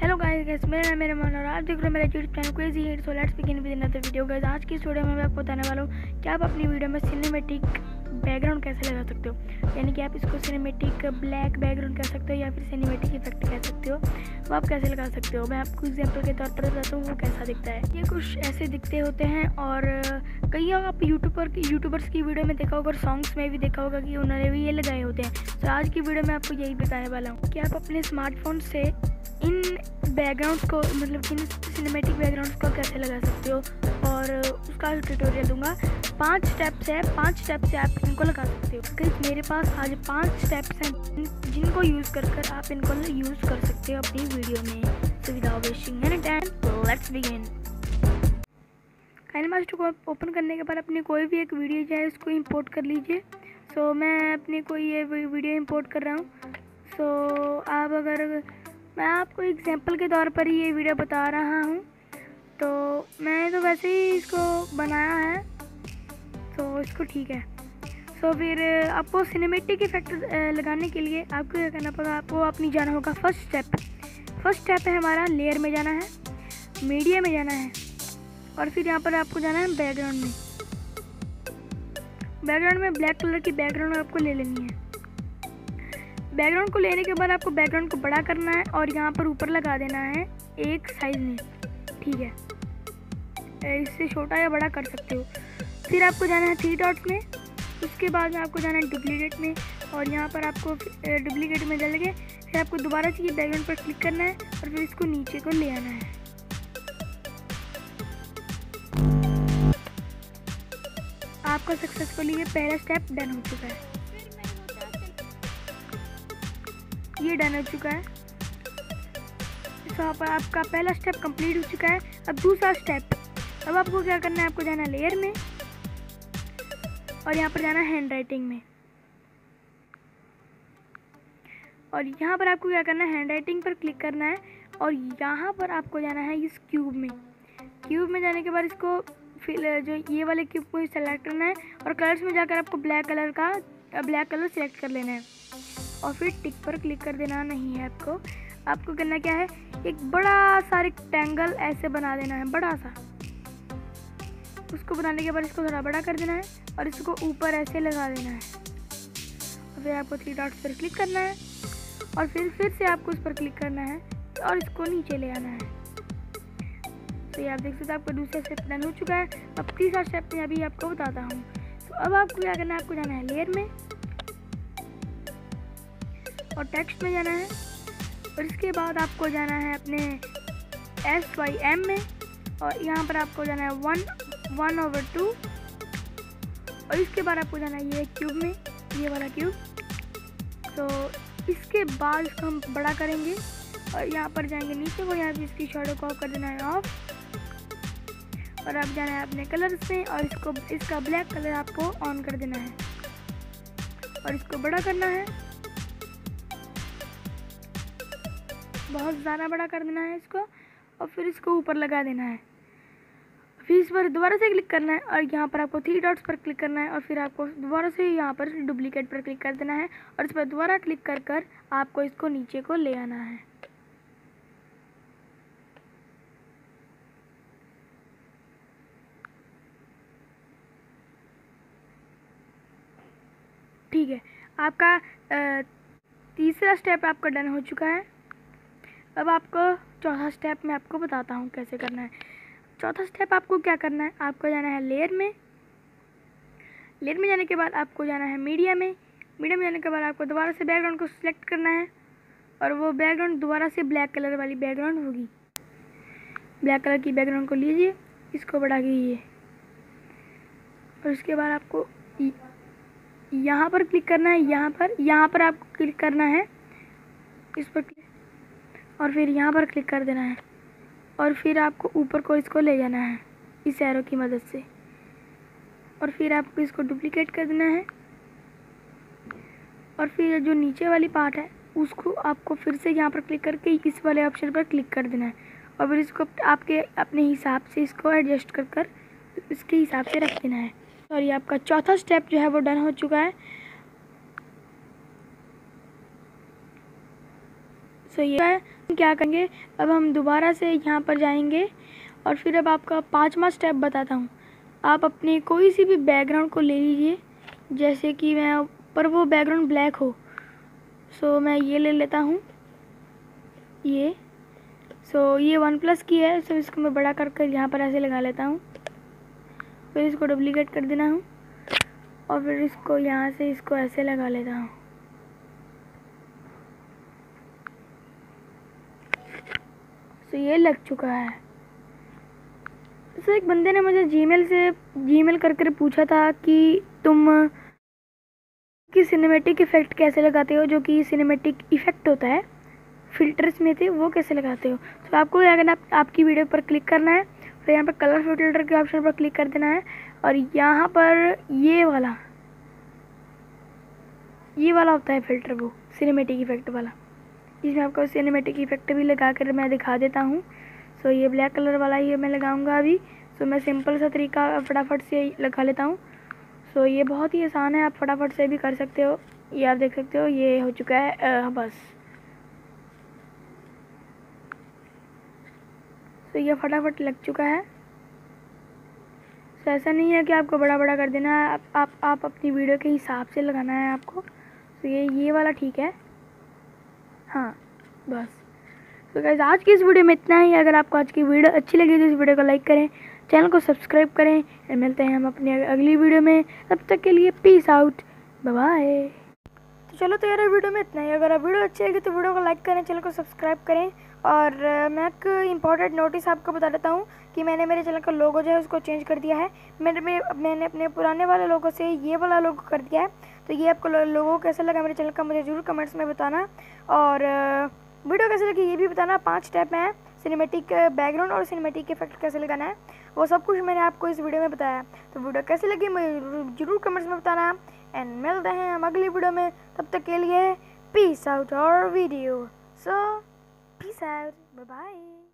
Hello guys guys मेरा नाम मेरा मन और आप देख रहे हो मेरा YouTube channel crazy hit so let's begin with another video guys आज की वीडियो में मैं आपको बताने वाला हूँ कि आप अपनी वीडियो में सिनेमेटिक बैकग्राउंड कैसे लगा सकते हो? यानी कि आप इसको सिनेमेटिक ब्लैक बैकग्राउंड कह सकते हो या फिर सिनेमेटिक इफ़ेक्ट कह सकते हो। वो आप कैसे लगा सकते हो? मैं आपको एग्ज़ाम्पल के तौर पर बताता हूँ, वो कैसा दिखता है। ये कुछ ऐसे दिखते होते हैं और कई आप यूट्यूबर यूट्यूबर्स की वीडियो में देखा होगा और सॉन्ग्स में भी देखा होगा कि उन्होंने भी ये लगाए होते हैं। तो आज की वीडियो में आपको यही बताने वाला हूँ कि आप अपने स्मार्टफ़ोन से इन बैकग्राउंड्स को मतलब इन सिनेमेटिक बैकग्राउंड्स को कैसे लगा सकते हो? और उसका ट्यूटोरियल दूँगा। पाँच स्टेप्स है पाँच स्टेप से आप इनको लगा सकते हो। क्योंकि मेरे पास आज पाँच स्टेप्स हैं जिनको यूज़ कर कर आप इनको यूज़ कर सकते हो अपनी वीडियो में। So without wasting any time let's begin KineMaster को ओपन करने के बाद अपनी कोई भी एक वीडियो जो है उसको इंपोर्ट कर लीजिए। सो so, मैं अपनी कोई ये वीडियो इंपोर्ट कर रहा हूँ। सो आप अगर मैं आपको एग्जांपल के तौर पर ही ये वीडियो बता रहा हूँ। तो मैंने तो वैसे ही इसको बनाया है। तो इसको ठीक है। सो फिर आपको सिनेमेटिक इफ़ेक्ट लगाने के लिए आपको क्या करना पड़ेगा? आपको अपनी जाना होगा फ़र्स्ट स्टेप फ़र्स्ट स्टेप है हमारा लेयर में जाना है मीडिया में जाना है, और फिर यहाँ पर आपको जाना है बैकग्राउंड में। बैकग्राउंड में ब्लैक कलर की बैकग्राउंड आपको ले लेनी है। बैकग्राउंड को लेने के बाद आपको बैकग्राउंड को बड़ा करना है और यहाँ पर ऊपर लगा देना है एक साइज़ में। ठीक है। इससे छोटा या बड़ा कर सकते हो। फिर आपको जाना है थ्री डॉट्स में। उसके बाद में आपको जाना है डुप्लीकेट में और यहाँ पर आपको डुप्लीकेट में डल गए फिर आपको दोबारा से ये बैकग्राउंड पर क्लिक करना है और फिर इसको नीचे को ले आना है। आपका सक्सेसफुली ये पहला स्टेप डन हो चुका है। ये डन हो चुका है। पर आपका पहला स्टेप कंप्लीट हो चुका है। अब दूसरा स्टेप अब आपको क्या करना है? आपको जाना है लेयर में और यहाँ पर जाना हैंड राइटिंग में। और यहाँ पर आपको क्या करना है? हैंड राइटिंग पर क्लिक करना है और यहाँ पर आपको जाना है इस क्यूब में। क्यूब में जाने के बाद इसको फिर जो ये वाले क्यूब को सेलेक्ट करना है और कलर्स में जाकर आपको ब्लैक कलर का ब्लैक कलर सेलेक्ट कर लेना है। और फिर टिक पर क्लिक कर देना नहीं है आपको। आपको करना क्या है? एक बड़ा सा रेक्टेंगल ऐसे बना देना है, बड़ा सा। उसको बनाने के बाद इसको थोड़ा बड़ा कर देना है और इसको ऊपर ऐसे लगा देना है। और फिर आपको थ्री डॉट्स पर क्लिक करना है और फिर फिर से आपको उस पर क्लिक करना है और इसको नीचे ले आना है। तो ये आप देख सकते हैं, आपका दूसरा स्टेप डन हो चुका है। अब तीसरा स्टेप मैं अभी आपको बताता हूँ। तो अब आपको क्या करना है? आपको जाना है लेयर में। और टेक्स्ट में जाना है। और इसके बाद आपको जाना है अपने एस वाई एम में और यहाँ पर आपको जाना है वन वन ओवर टू और इसके बाद आपको जाना है ये क्यूब में, ये वाला क्यूब तो इसके बाद इसको हम बड़ा करेंगे और यहाँ पर जाएँगे नीचे। को यहाँ पे इसकी शेडो को कर देना है ऑफ़ और अब जाना है अपने कलर्स में और इसको, इसका ब्लैक कलर आपको ऑन कर देना है। और इसको बड़ा करना है। बहुत ज़्यादा बड़ा कर देना है इसको और फिर इसको ऊपर लगा देना है। फिर इस पर दोबारा से क्लिक करना है और यहाँ पर आपको थ्री डॉट्स पर क्लिक करना है और फिर आपको दोबारा से यहाँ पर डुप्लीकेट पर क्लिक कर देना है और इस पर दोबारा क्लिक कर कर आपको इसको नीचे को ले आना है। ठीक है, आपका तीसरा स्टेप आपका डन हो चुका है। अब आपको चौथा स्टेप मैं आपको बताता हूँ कैसे करना है। चौथा स्टेप आपको क्या करना है? आपको जाना है लेयर में। लेयर में जाने के बाद आपको जाना है मीडिया में। मीडिया में जाने के बाद आपको दोबारा से बैकग्राउंड को सिलेक्ट करना है और वो बैकग्राउंड दोबारा से ब्लैक कलर वाली बैकग्राउंड होगी। ब्लैक कलर की बैकग्राउंड को लीजिए, इसको बढ़ा कीजिए और उसके बाद आपको यहाँ पर क्लिक करना है, यहाँ पर यहाँ पर आपको क्लिक करना है। इस पर क्लिक और फिर यहाँ पर क्लिक कर देना है। और फिर आपको ऊपर को इसको ले जाना है, इस एरो की मदद से। और फिर आपको इसको डुप्लीकेट कर देना है। और फिर जो नीचे वाली पार्ट है, उसको आपको फिर से यहाँ पर क्लिक करके इस वाले ऑप्शन पर क्लिक कर देना है। और फिर इसको आपके अपने हिसाब से इसको एडजस्ट कर कर इसके हिसाब से रख देना है। और ये आपका चौथा स्टेप जो है, वो डन हो चुका है। सो ये है। क्या करेंगे? अब हम दोबारा से यहाँ पर जाएँगे और फिर अब आपका पाँचवा स्टेप बताता हूँ। आप अपने कोई सी भी बैकग्राउंड को ले लीजिए, जैसे कि मैं, पर वो बैकग्राउंड ब्लैक हो। सो मैं ये ले लेता हूँ। ये। सो ये वन प्लस की है सो इसको मैं बड़ा कर कर यहाँ पर ऐसे लगा लेता हूँ। फिर इसको डुप्लीकेट कर देना हूँ और फिर इसको यहाँ से इसको ऐसे लगा लेता हूँ। तो ये लग चुका है। तो एक बंदे ने मुझे जीमेल से जीमेल कर कर पूछा था कि तुम कि सिनेमेटिक इफ़ेक्ट कैसे लगाते हो, जो कि सिनेमेटिक इफ़ेक्ट होता है फिल्टर्स में थे वो कैसे लगाते हो। तो आपको अगर आप, आपकी वीडियो पर क्लिक करना है फिर यहाँ पर कलर फ़िल्टर के ऑप्शन पर क्लिक कर देना है, और यहाँ पर ये वाला ये वाला होता है फ़िल्टर वो सिनेमेटिक इफ़ेक्ट वाला। जिसमें आपको सिनेमेटिक इफ़ेक्ट भी लगा कर मैं दिखा देता हूँ। सो ये ब्लैक कलर वाला ही मैं लगाऊँगा अभी। सो मैं सिंपल सा तरीका फटाफट से लगा लेता हूँ। सो ये बहुत ही आसान है आप फटाफट से भी कर सकते हो। ये आप देख सकते हो ये हो चुका है आ, बस। तो ये फटाफट लग चुका है। तो ऐसा नहीं है कि आपको बड़ा बड़ा कर देना है आप आप, आप अपनी वीडियो के हिसाब से लगाना है आपको। तो ये ये वाला ठीक है। हाँ बस। तो गैस आज की इस वीडियो में इतना ही। अगर आपको आज की वीडियो अच्छी लगी तो इस वीडियो को लाइक करें चैनल को सब्सक्राइब करें, और मिलते हैं हम अपनी अगली वीडियो में। तब तक के लिए पीस आउट बाय तो चलो तो यार वीडियो में इतना ही। अगर आप वीडियो अच्छी लगी तो वीडियो को लाइक करें चैनल को सब्सक्राइब करें। और मैं एक इंपॉर्टेंट नोटिस आपको बता देता हूँ कि मैंने मेरे चैनल का लोगो जो है उसको चेंज कर दिया है। मैंने मैंने अपने पुराने वाले लोगों से ये वाला लोगो कर दिया है। तो ये आपको लोगों को कैसा लगा मेरे चैनल का मुझे ज़रूर कमेंट्स में बताना। और वीडियो कैसे लगी ये भी बताना, पाँच स्टेप हैं सिनेमेटिक बैकग्राउंड और सिनेमेटिक इफ़ेक्ट कैसे लगाना है, वो सब कुछ मैंने आपको इस वीडियो में बताया। तो वीडियो कैसे लगी मुझे ज़रूर कमेंट्स में बताना। एंड मिलते हैं हम अगली वीडियो में, तब तक के लिए पीस आउट और video so peace out bye bye